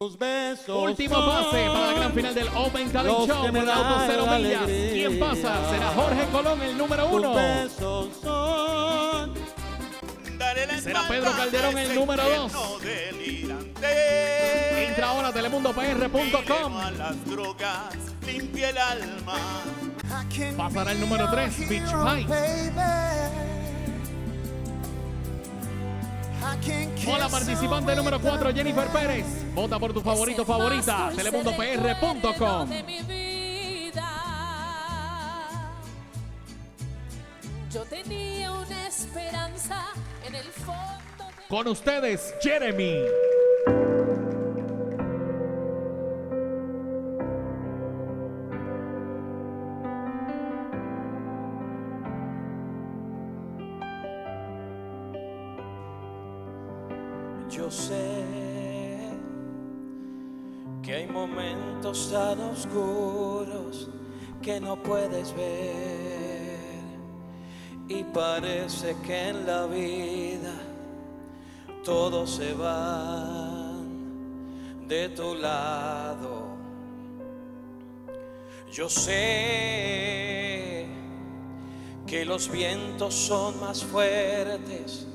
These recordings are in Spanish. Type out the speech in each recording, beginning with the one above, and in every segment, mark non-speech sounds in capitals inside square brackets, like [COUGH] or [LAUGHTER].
Tus besos Último son pase para la gran final del Open Talent Show por el auto cero la millas. ¿Quién pasa? Será Jorge Colón, el número Tus uno. besos son Dale la Será Pedro Calderón el número dos. Entra ahora a telemundopr.com. a las drogas, limpia el alma. Pasará el número 3, Beach High. Hola participante número 4, Jennifer Pérez. Vota por tu favorito favorita, telemundopr.com. Yo tenía una esperanza en el fondo de Con ustedes, Jeremy. Yo sé que hay momentos tan oscuros que no puedes ver y parece que en la vida todos se van de tu lado. Yo sé que los vientos son más fuertes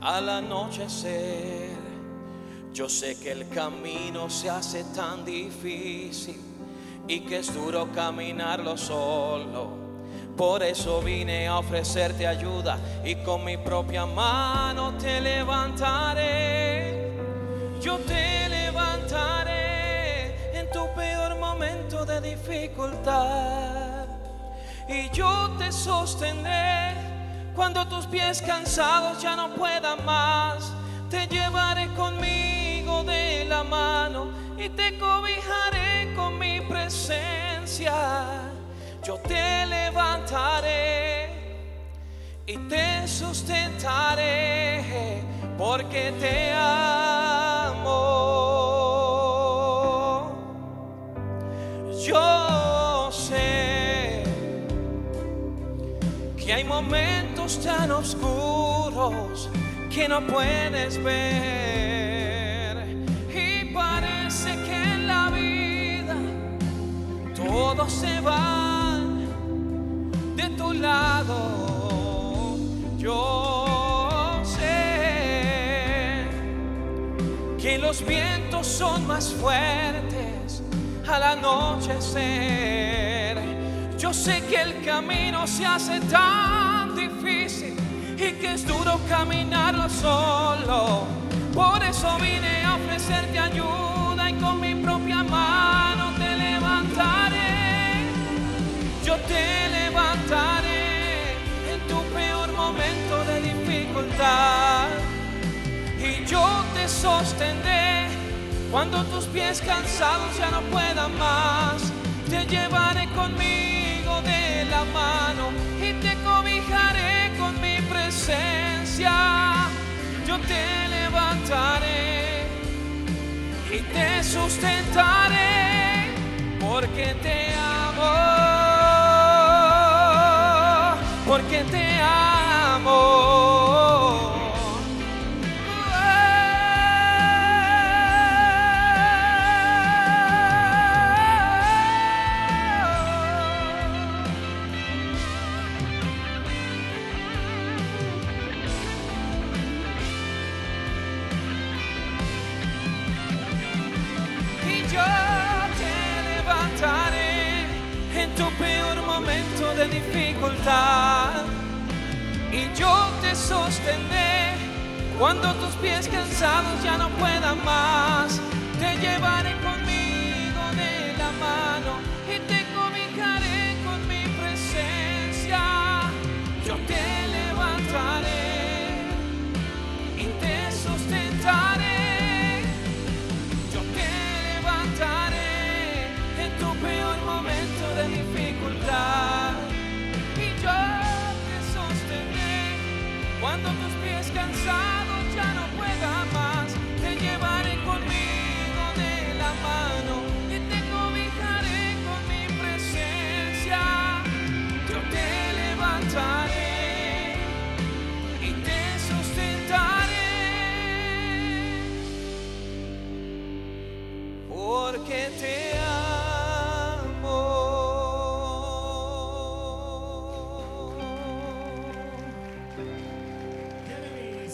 al anochecer. Yo sé que el camino se hace tan difícil y que es duro caminarlo solo. Por eso vine a ofrecerte ayuda y con mi propia mano te levantaré. Yo te levantaré en tu peor momento de dificultad y yo te sostendré cuando tus pies cansados ya no puedan más. Y te cobijaré con mi presencia. Yo te levantaré y te sustentaré porque te amo. Yo sé que hay momentos tan oscuros que no puedes ver todos se van de tu lado. Yo sé que los vientos son más fuertes al anochecer. Yo sé que el camino se hace tan difícil y que es duro caminarlo solo. Por eso vine a ofrecerte ayuda y con mi propia mano y yo te sostendré cuando tus pies cansados ya no puedan más. Te llevaré conmigo de la mano y te cobijaré con mi presencia. Yo te levantaré y te sustentaré porque te amo, porque te amo. Y yo te sostendré cuando tus pies cansados ya no puedan más. Te llevaré conmigo de la mano y te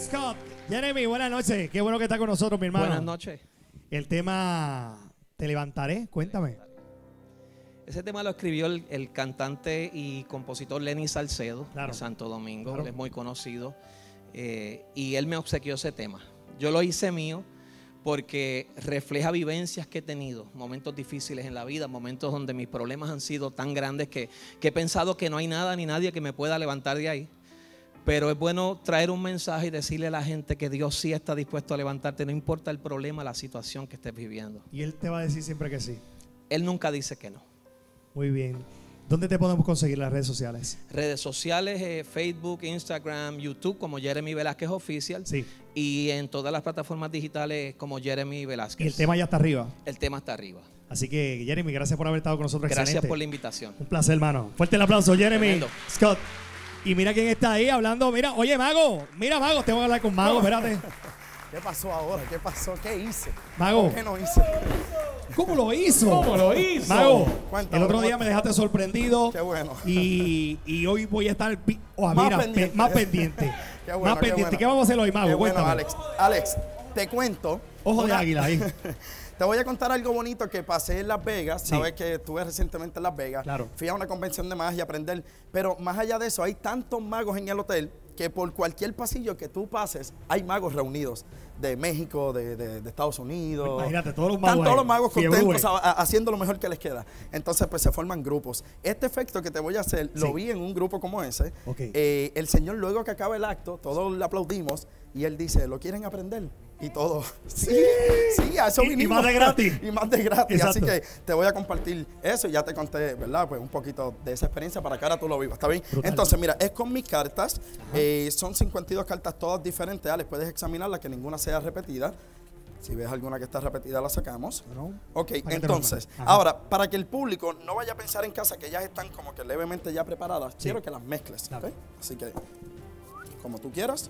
Scott. Jeremy, buenas noches. Qué bueno que está con nosotros, mi hermano. Buenas noches. El tema Te levantaré, cuéntame. Ese tema lo escribió el, el cantante y compositor Lenny Salcedo Claro. de Santo Domingo, Claro. él es muy conocido, eh, y él me obsequió ese tema. Yo lo hice mío porque refleja vivencias que he tenido, momentos difíciles en la vida, momentos donde mis problemas han sido tan grandes que, que he pensado que no hay nada ni nadie que me pueda levantar de ahí. Pero es bueno traer un mensaje y decirle a la gente que Dios sí está dispuesto a levantarte, no importa el problema, la situación que estés viviendo. Y él te va a decir siempre que sí. Él nunca dice que no. Muy bien. ¿Dónde te podemos conseguir las redes sociales? Redes sociales, eh, Facebook, Instagram, YouTube como Jeremy Velázquez Oficial. Sí. Y en todas las plataformas digitales como Jeremy Velázquez. Y el tema ya está arriba. El tema está arriba. Así que, Jeremy, gracias por haber estado con nosotros. Gracias Excelente. por la invitación. Un placer, hermano. Fuerte el aplauso, Jeremy Tremendo. Scott. Y mira quién está ahí hablando. Mira, oye, Mago. Mira, Mago. Te voy a hablar con Mago. Espérate. ¿Qué pasó ahora? ¿Qué pasó? ¿Qué hice? Mago. ¿Qué no hice? ¿Cómo lo hizo? ¿Cómo lo hizo? Mago, Cuéntame, el otro ¿cómo día me dejaste sorprendido. Qué bueno. Y, y hoy voy a estar oh, Más mira, pe- pendiente. más pendiente. [LAUGHS] Qué bueno, más qué pendiente. bueno. ¿Qué vamos a hacer hoy, Mago? Qué bueno, Cuéntame. Alex. Alex, te cuento. Ojo de águila ahí. [LAUGHS] Te voy a contar algo bonito que pasé en Las Vegas. Sí. Sabes que estuve recientemente en Las Vegas. Claro. Fui a una convención de magia a aprender. Pero más allá de eso, hay tantos magos en el hotel que por cualquier pasillo que tú pases, hay magos reunidos. De México, de, de- de Estados Unidos. Imagínate, todos los Están magos todos ahí, los magos contentos a- a- haciendo lo mejor que les queda. Entonces, pues se forman grupos. Este efecto que te voy a hacer, Sí. lo vi en un grupo como ese. Ok. Eh, el señor, luego que acaba el acto, todos le aplaudimos y él dice, ¿lo quieren aprender? Y todo, sí, sí, a eso Y- y vinimos. más de gratis. [LAUGHS] y más de gratis. Así que te voy a compartir eso y ya te conté, ¿verdad? Pues un poquito de esa experiencia para que ahora tú lo vivas, ¿está bien? Brutal. Entonces, mira, es con mis cartas. Eh, son 52 cartas todas diferentes. Alex, puedes examinarlas, que ninguna sea repetida. Si ves alguna que está repetida, la sacamos. No. Ok, entonces, ahora, para que el público no vaya a pensar en casa que ellas están como que levemente ya preparadas, quiero que las mezcles. Así que, como tú quieras.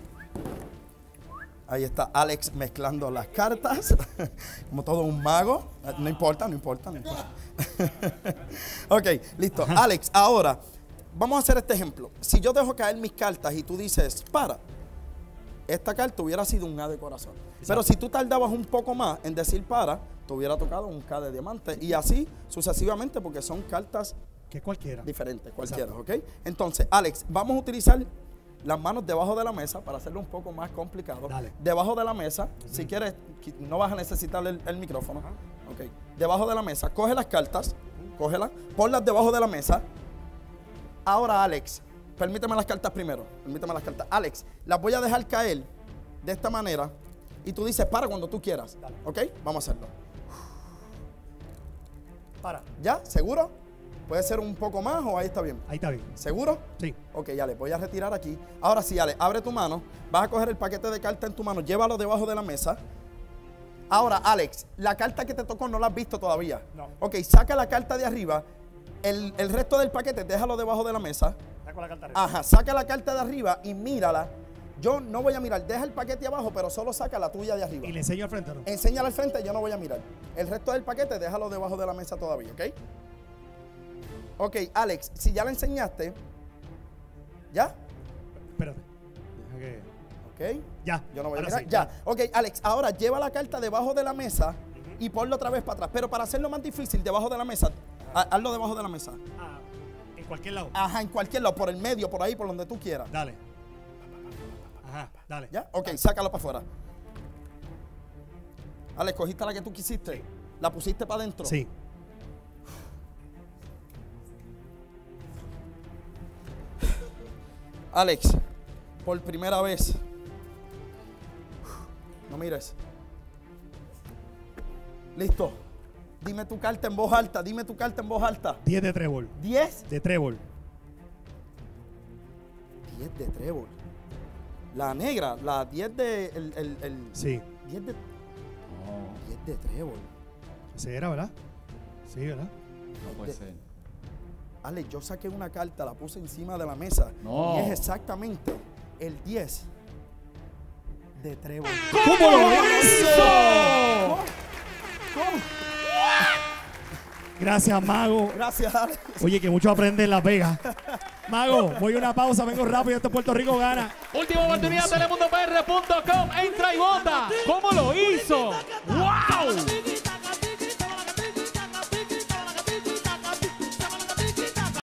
Ahí está Alex mezclando las cartas, [LAUGHS] como todo un mago. No importa, no importa, no importa. [LAUGHS] ok, listo. Alex, ahora, vamos a hacer este ejemplo. Si yo dejo caer mis cartas y tú dices, para, esta carta hubiera sido un A de corazón. Pero si tú tardabas un poco más en decir para, te hubiera tocado un K de diamante. Y así sucesivamente, porque son cartas Que cualquiera. diferentes, cualquiera, ¿ok? Entonces, Alex, vamos a utilizar las manos debajo de la mesa para hacerlo un poco más complicado. Dale. Debajo de la mesa, si quieres, qui- no vas a necesitar el, el micrófono. Ok. Debajo de la mesa, coge las cartas, cógelas, ponlas debajo de la mesa. Ahora, Alex, permíteme las cartas primero. Permíteme las cartas. Alex, las voy a dejar caer de esta manera y tú dices para cuando tú quieras. ¿Ok? Vamos a hacerlo. Para. ¿Ya? ¿Seguro? Puede ser un poco más o ahí está bien. Ahí está bien. ¿Seguro? Sí. Ok, Ale, voy a retirar aquí. Ahora sí, Ale, abre tu mano. Vas a coger el paquete de cartas en tu mano, llévalo debajo de la mesa. Ahora, Alex, la carta que te tocó no la has visto todavía. No. Ok, saca la carta de arriba. El, el resto del paquete, déjalo debajo de la mesa. Saco la carta Ajá, saca la carta de arriba y mírala. Yo no voy a mirar, deja el paquete abajo, pero solo saca la tuya de arriba. Y le enseño al frente, ¿no? Enséñala al frente, yo no voy a mirar. El resto del paquete, déjalo debajo de la mesa todavía, ¿ok? Ok, Alex, si ya la enseñaste, ¿ya? Espérate. Deja que- ¿Ok? Ya. Yo no voy a mirar. sí, ya. Ok, Alex, ahora lleva la carta debajo de la mesa y ponlo otra vez para atrás. Pero para hacerlo más difícil, debajo de la mesa, ha- hazlo debajo de la mesa. Ah, en cualquier lado. Ajá, en cualquier lado, por el medio, por ahí, por donde tú quieras. Dale. Ajá, dale. ¿Ya? Ok, sácalo para afuera. Alex, cogiste la que tú quisiste. La pusiste para adentro. Sí. Alex, por primera vez. No mires. Listo. Dime tu carta en voz alta. Dime tu carta en voz alta. 10 de trébol. 10. De trébol. 10 de trébol. La negra, la 10 de. El, el, el- Sí. 10 de. 10 de trébol. Ese era, ¿verdad? Sí, ¿verdad? No puede ser. Alex, yo saqué una carta, la puse encima de la mesa. No. Y es exactamente el 10 de trébol. ¿Cómo lo hizo? ¿Cómo? Gracias, Mago. Gracias, Alex. Oye, que mucho aprende en Las Vegas. Mago, voy a una pausa, vengo rápido. Esto Puerto Rico gana. Última oportunidad, telemundopr.com. Entra y vota. ¿Cómo lo hizo? ¡Wow!